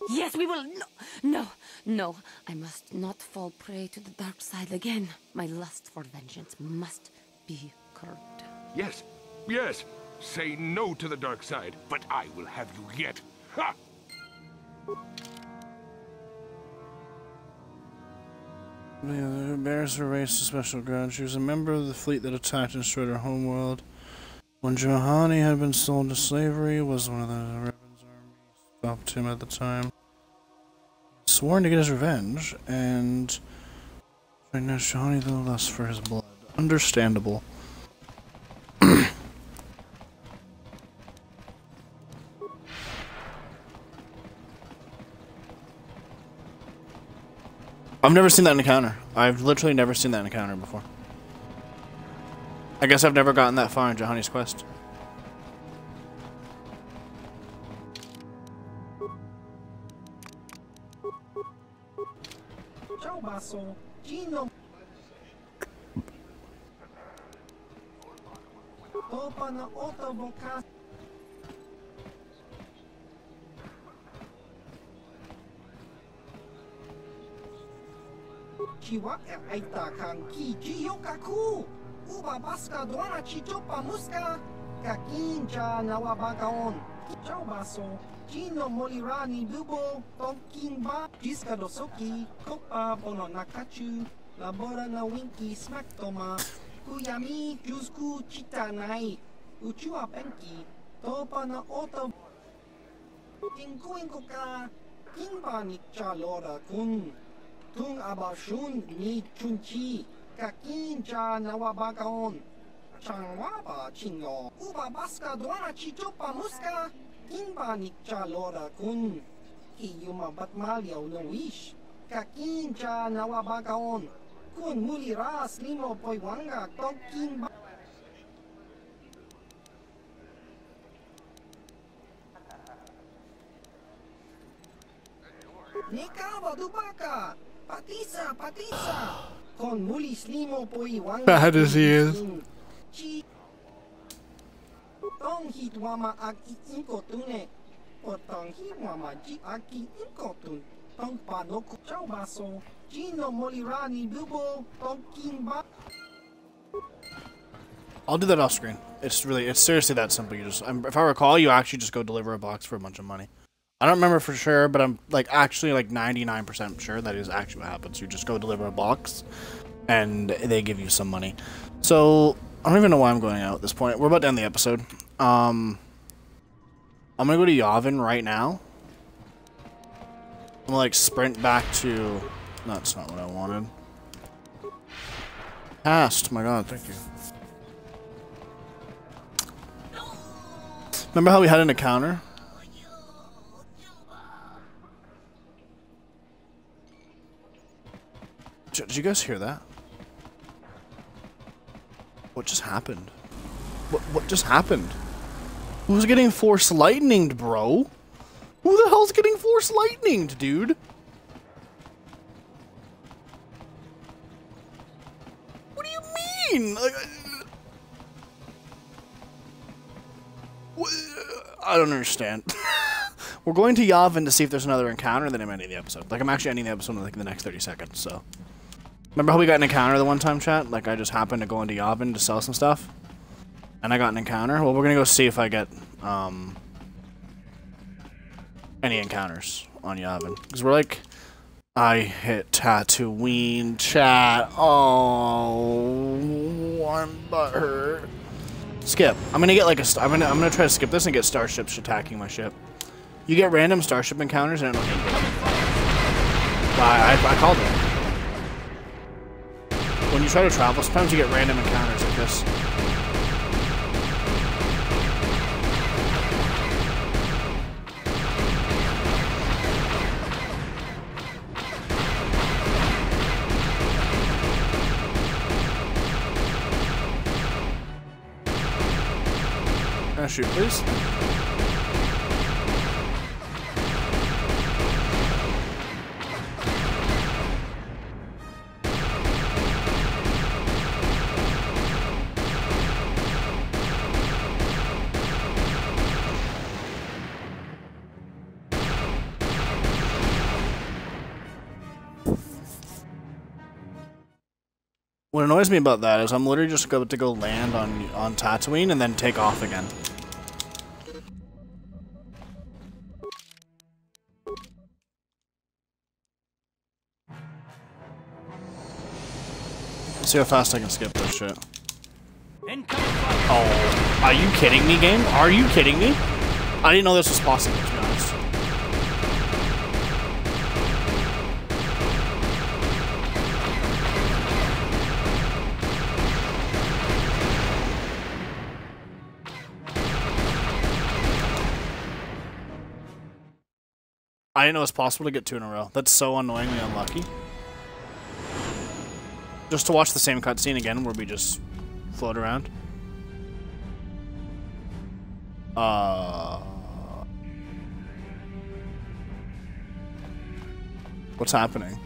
[SPEAKER 18] Yes, we will. No, no, no. I must not fall prey to the dark side again. My lust for vengeance must be curbed.
[SPEAKER 17] Yes, yes. Say no to the dark side, but I will have you yet. Ha!
[SPEAKER 1] Yeah, the Bears were raised to special ground. She was a member of the fleet that attacked and destroyed her homeworld. When Juhani had been sold to slavery, was one of the Revan's army stopped him at the time. Sworn to get his revenge, and right now Juhani the lust for his blood. Understandable. I've never seen that encounter. I've literally never seen that encounter before. I guess I've never gotten that far in Juhani's quest.
[SPEAKER 9] Kakincha nawabakaon. Ciao baso. Chino molirani bubo. Tonkin ba. Jiska dosoki. Kopa bono nakachu. Labora na Winky smack toma. Kuyami jusku chitanai. Uchua penki. Topa na auto. Tingkuin ko ka. Kimba ni chalora kun. Tung abashun ni chunchi. Kakin cha nawabakaon. Changwaba chingo. Uba baska doana chichopa muska. Kimba ni chalora kun. Iyuma batmalyaw no wish. Kakin cha nawabakaon. Kun muli ras limo poy wanga tong kimba. Nikawa dubaka. Patisa, patisa. Kon muli slimo poy wanga.
[SPEAKER 1] Bad as he is.
[SPEAKER 9] Chi. Tong. O tong tun. Tong. Tong.
[SPEAKER 1] I'll do that off screen. It's really, it's seriously that simple. You just, I'm, if I recall, you actually just go deliver a box for a bunch of money. I don't remember for sure, but I'm like actually like 99% sure that is actually what happens. You just go deliver a box, and they give you some money. So I don't even know why I'm going out at this point. We're about to end the episode. Um, I'm gonna go to Yavin right now. I'm gonna like sprint back to. No, that's not what I wanted. Past. My God, thank you. Remember how we had an encounter? Did you guys hear that? What just happened? What what just happened? Who's getting force lightninged, bro? Who the hell's getting force lightninged, dude? What do you mean? Like, I- don't understand. We're going to Yavin to see if there's another encounter, then I'm ending the episode. Like, I'm actually ending the episode in like the next 30 seconds, so. Remember how we got an encounter the one time, chat? Like, I just happened to go into Yavin to sell some stuff? And I got an encounter? Well, we're gonna go see if I get, um... Any encounters on Yavin. Because we're like... I hit Tatooine, chat. Oh... I'm butthurt. Skip. I'm gonna get like a. I'm gonna. I'm gonna try to skip this and get starships attacking my ship. You get random starship encounters and. I, I, I called it. When you try to travel, sometimes you get random encounters like this. I shoot, please? Annoys me about that is I'm literally just about to go land on on Tatooine and then take off again. Let's see how fast I can skip this shit. Oh, are you kidding me, game? Are you kidding me? I didn't know this was possible, I didn't know it was possible to get two in a row. That's so annoyingly unlucky. Just to watch the same cutscene again where we just float around. Uh... What's happening?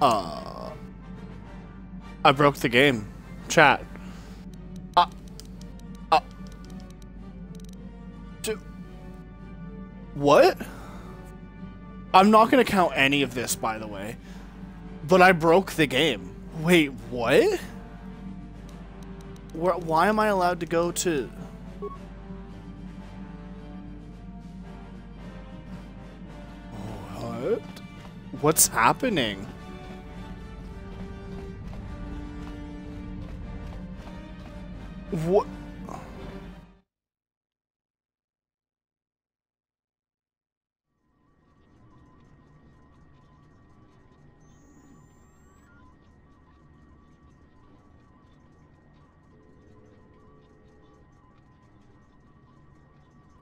[SPEAKER 1] Uh, I broke the game. Chat. Uh, uh, do, what? I'm not gonna count any of this, by the way. But I broke the game. Wait, what? Where, why am I allowed to go to... What? What's happening? What?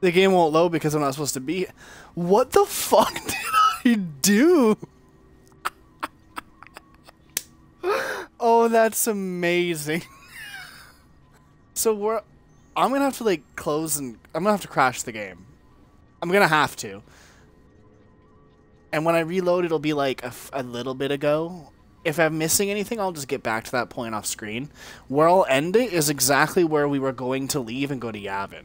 [SPEAKER 1] The game won't load because I'm not supposed to be. What the fuck did I do? oh, that's amazing. so we're. I'm gonna have to like close and I'm gonna have to crash the game. I'm gonna have to. And when I reload, it'll be like a, a little bit ago. If I'm missing anything, I'll just get back to that point off screen. Where I'll end it is exactly where we were going to leave and go to Yavin.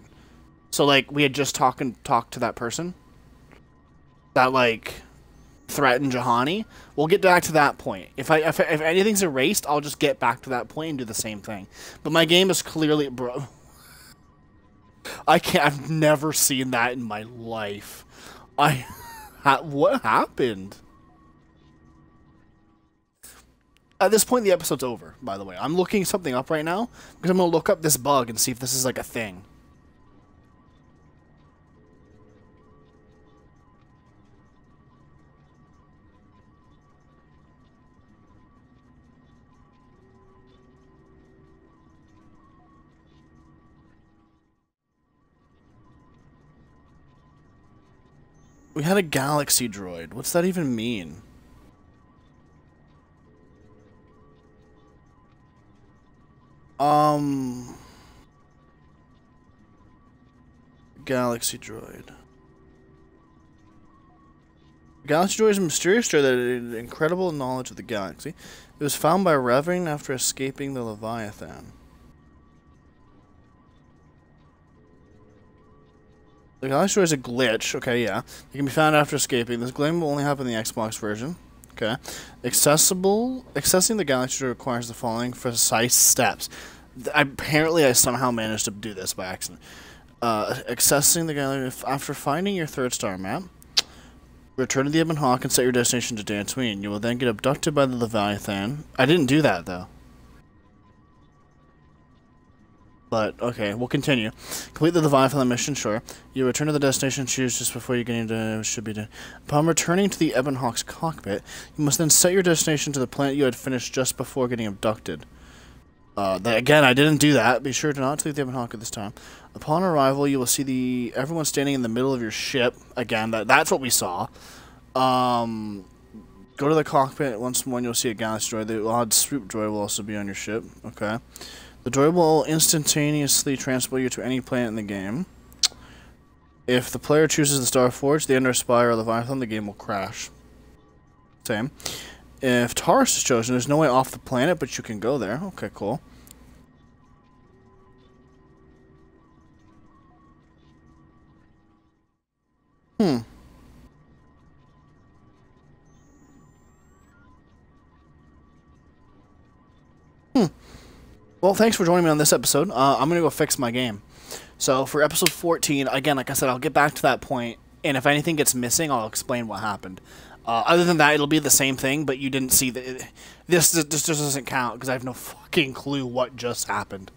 [SPEAKER 1] So like we had just talked and talked to that person that like threatened Juhani. We'll get back to that point. If I if, if anything's erased, I'll just get back to that point and do the same thing. But my game is clearly bro. I can't. I've never seen that in my life. I. Ha, what happened? At this point, the episode's over. By the way, I'm looking something up right now because I'm gonna look up this bug and see if this is like a thing. We had a galaxy droid. What's that even mean? Um... Galaxy droid. Galaxy droid is a mysterious droid that had incredible knowledge of the galaxy. It was found by Revan after escaping the Leviathan. The Galaxy Droid is a glitch. Okay, yeah. It can be found after escaping. This glitch will only happen in the Xbox version. Okay. Accessible. Accessing the Galaxy requires the following precise steps. Apparently, I somehow managed to do this by accident. Uh, accessing the Galaxy... After finding your third star map, return to the Ebon Hawk and set your destination to Dantooine. You will then get abducted by the Leviathan. I didn't do that, though. But, okay, we'll continue. Complete the Leviathan mission, sure. You return to the destination choose just before you get into should be done. Upon returning to the Ebon Hawk's cockpit, you must then set your destination to the planet you had finished just before getting abducted. Uh, that, again, I didn't do that. Be sure to not leave the Ebon Hawk at this time. Upon arrival, you will see the everyone standing in the middle of your ship. Again, that that's what we saw. Um, go to the cockpit once more, and you'll see a galaxy droid. The odd swoop droid will also be on your ship. Okay. The droid will instantaneously transport you to any planet in the game. If the player chooses the Star Forge, the Endar Spire, or Leviathan, the game will crash. Same. If Taris is chosen, there's no way off the planet, but you can go there. Okay, cool. Hmm. Hmm. Well, thanks for joining me on this episode. Uh, I'm going to go fix my game. So for episode 14, again, like I said, I'll get back to that point, and if anything gets missing, I'll explain what happened. Uh, other than that, it'll be the same thing, but you didn't see that. This, this just doesn't count because I have no fucking clue what just happened.